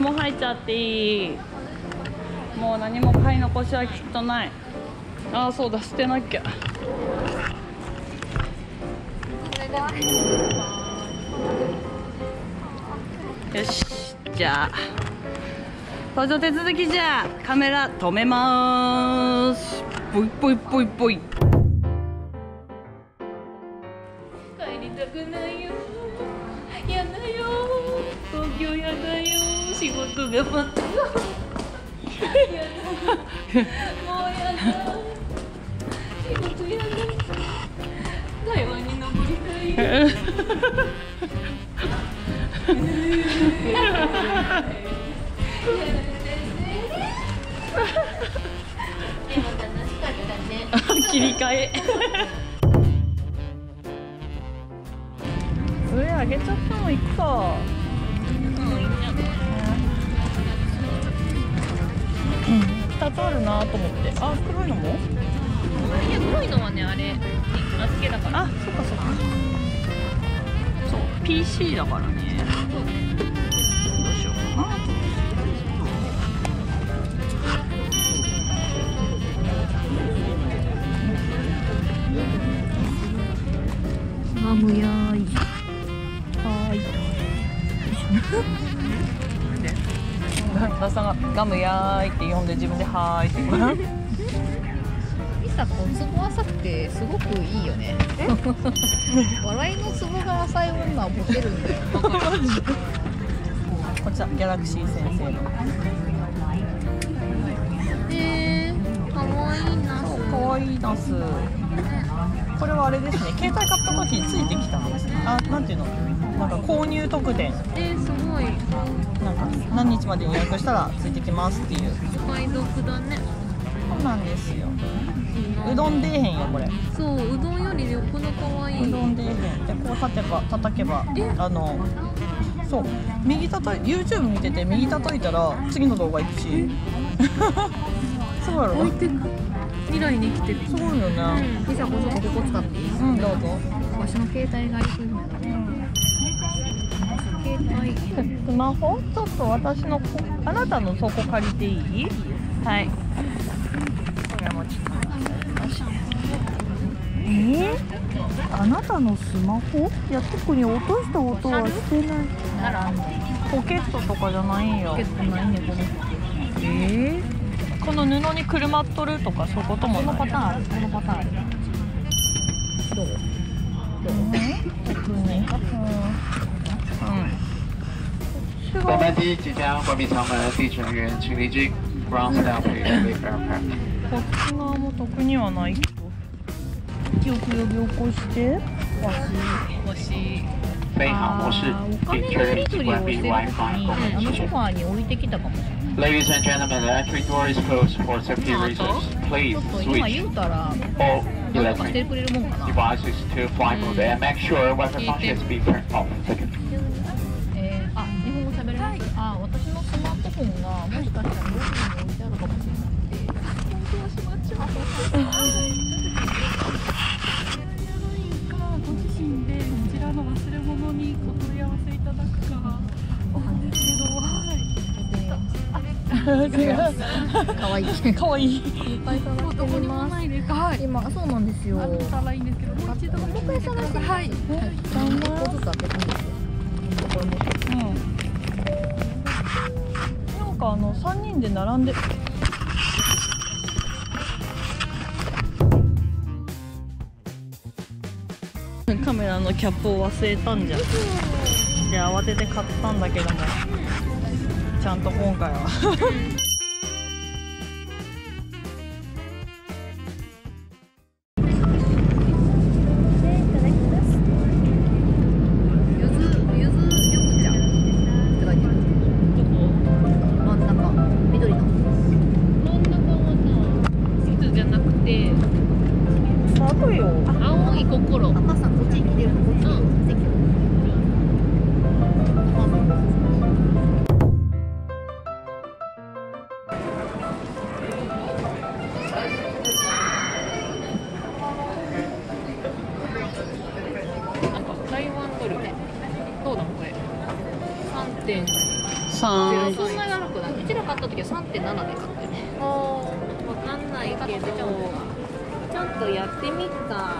もう入っちゃっていい。もう何も買い残しはきっとない。ああそうだ捨てなきゃ。よしじゃあ。登場手続きじゃあ。カメラ止めます。ぽいぽいぽいぽい仕事が待ってよやだもうやだ仕事やだ台湾に登りたいよ切り替え。上上げちゃったのいくか2つあるなと思って。あ黒いのも？いや黒いのはねあれ預けだから。あそっかそっか。そう PC だからね。どうしようかな。あむや旦那さんがガムやーいって呼んで自分ではーいって言う。ミサこうツボ浅くてすごくいいよね。笑いのツボが浅い女はモテるんだよ。こちらギャラクシー先生の。へえー、かわいいな。そうかわいいナスこれはあれですね携帯買った時についてきたんですね。あなんていうの？なんか購入特典。えー、すごい。なんか何日までに予約したらついてきますっていう。お買い得だね。そうなんですよ。うどん出えへんよこれ。そううどんよりよっぽどかわい。いうどん出えへん。でこう立てば叩けばえ？あのそう。右叩い YouTube 見てて右叩いたら次の動画行くし。すごいやろ？置いてく未来に生きてる。すごいよね。ミサこそここ使っていいうんどうぞ。わしの携帯が行くんだね携帯スマホ？ちょっと私のこあなたのそこ借りていい？はい。これもちょっとえー、あなたのスマホ？いや特に落とした音はしてない。ポケットとかじゃないんよ結構ないねこのえー、この布にくるまっとるとかそうい。う？こともこのパターンあるこのパターンあるどう？特にう？ん、う？ん本班机即将关闭舱门，地勤人员请离境 ground staff please leave aircraft。こっち側も特にはないけど記憶呼び起こして欲しい飞行模式あーお金并确のやり取认已经关りをしてる時闭 Wi-Fi に功あの能系统。ソファーに置いてきたかもしれない Ladies and gentlemen, the entry door is closed for safety reasons. ち Please ょっと今 switch 言うたら all なんとかして electric くれるもんかな devices to flight mode and make sure Wi-Fi function is being turned off. はいかわい。いかわい。いいっぱい。探してみますいですはい。今そうなんですよ。あったらい。いんですけどもう一度。もう一回探してみますはい。開けたんですよこれもうんなんかあの三人で並んで。カメラのキャップを忘れたんじゃん。で慌てて買ったんだけどもちゃんと今回は。青い心。赤さんこっちに来てるのこっちにか台湾ドルねどうだこれ3.4 03そんなに悪くないうちら買った時は3.7で買ったよねわかんない。けどちょっとやってみっか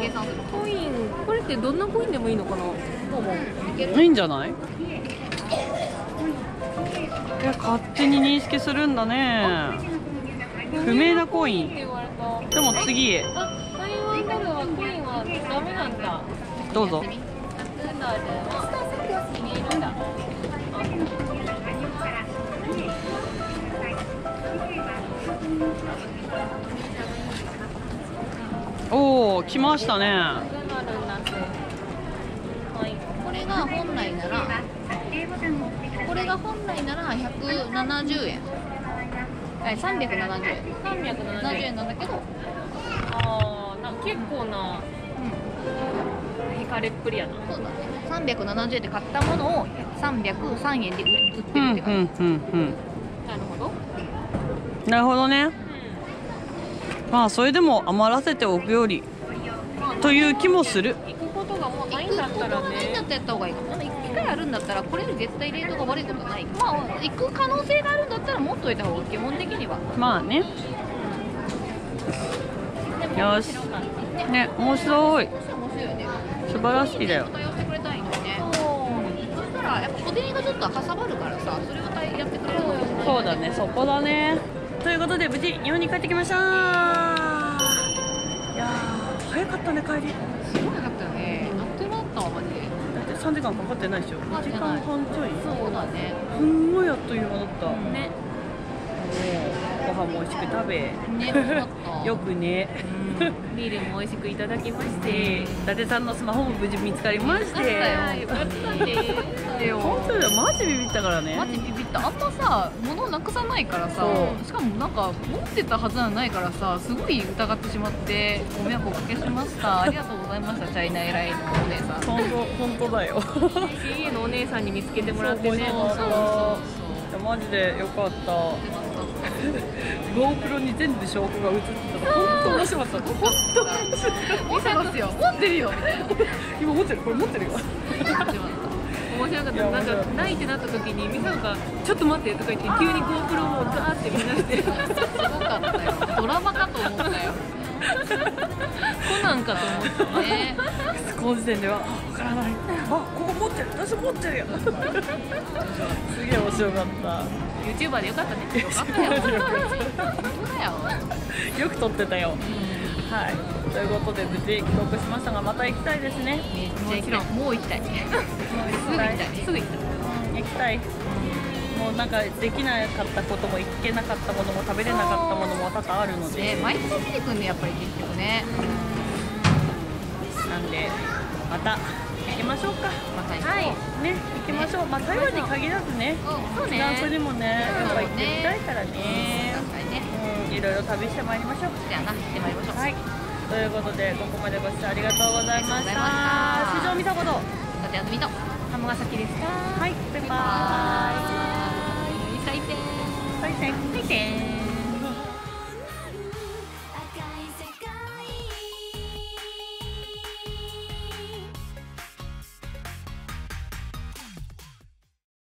計算するコインこれってどんなコインでもいいのかな？もうもういけるいいんじゃない？え勝手に認識するんだね。不明なコイン。でも次へ。あ台湾ドルはコインはダメなんだ。どうぞおお来ましたね。はい。これが本来ならこれが本来なら170円。はい370円。370 70円なんだけど。ああな結構な引かれっぷりやなそうだね。370円で買ったものを303円で売ってるって感じ、うんなるほど。なるほどね。まあそれでも余らせておくよりという気もする。行くことがもうないんだったら行くことがないんだねったらやった方がいいかも。機会あるんだったらこれより絶対レートが悪いことはない。まあ行く可能性があるんだったら持っといた方が基本的にはまあねよし。ねね面白い素晴らしい。だよ対応してくれたいのにね。そしたらやっぱ小銭がちょっとかさばるからさそれを対やってくれるそうだねそこだね。ということで無事日本に帰ってきました。いやー早かったね帰り。すごいかったよね。あっという間だったわマジで。だって3時間かかってないでしょ。2時間半ちょい。そうだね。すんごいあっという間だった、ねご飯も美味しく食べ。ねよくね。ビールも美味しくいただきまして、伊達さんのスマホも無事見つかりまして。よかっ本当だよ。マジビビったからね。マジビビった。あんまさ物なくさないからさ。しかもなんか持ってたはずはないからさすごい疑ってしまってご迷惑おかけしました。ありがとうございましたチャイナエラインのお姉さん。本当本当だよ。CA のお姉さんに見つけてもらってね、そうそうそうマジでよかった GoPro に全部証拠が映ってた本当。面白かった本当。面白かった持ってますよ持ってるよいな今持ってるこれ持ってるよ面白かったなんかないってなった時にみさんが「ちょっと待って」とか言って急に GoPro をガーって見なしてすごかったよドラマかと思ったよコナンかと思ったね。この時点ではあわからない。あここ持ってる。私持ってるよ。すげえ面白かった。YouTuber でよかったね。よかったよ。本当だよよく撮ってたよ。はい。ということで無事帰国しましたがまた行きたいですね。めっちゃ行きたい。もう行きたい。すぐ行きたい。すぐ行きたい。行きたいもう。なんかできなかったことも行けなかったものも食べれなかったものも多々あるのでね毎日出てくんねやっぱり結局ね。なんでまた行きましょうか。また行はい。ね行きましょう。まあ台湾に限らずね。フランスにもねやっぱ行ってみたいからね。うんいろいろ旅してまいりましょう。じゃあな行ってまいりましょう。はい。ということでここまでご視聴ありがとうございました。市場見たこと。立安美と浜ヶ崎でしたはいバイババイ見て